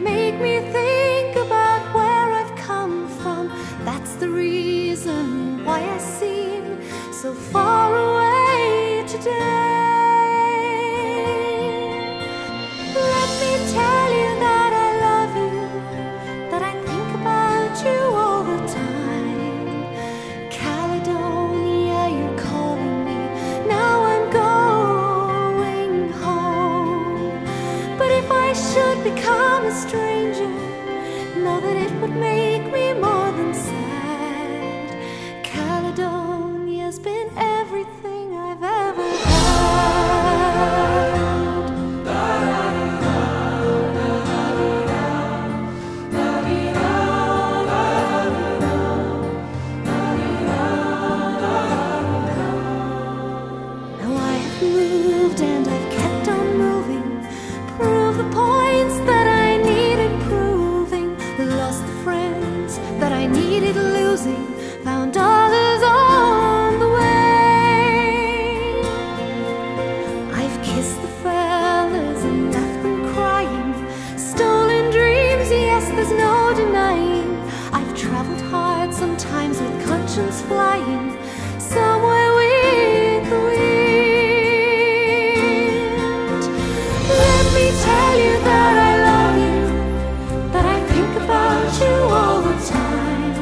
make me think about where I've come from. That's the reason why I seem so far away today. a stranger, know that it would make there's no denying. I've traveled hard, sometimes with conscience flying. Somewhere with the wind Let me tell you that I love you That I think about you all the time.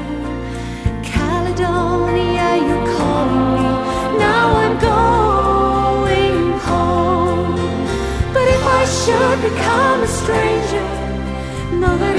Caledonia, you're calling me. Now I'm going home. But if I should become a stranger Know that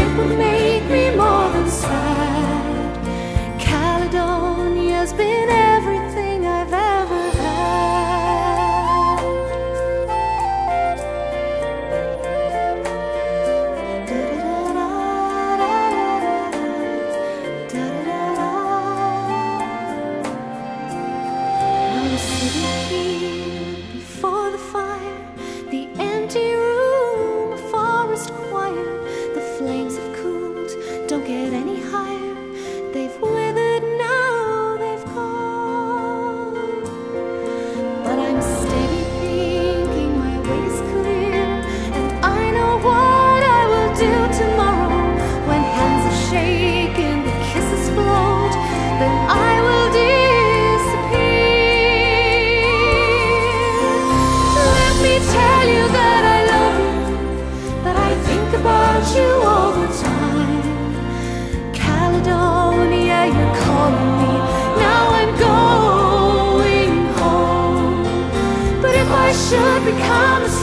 should become a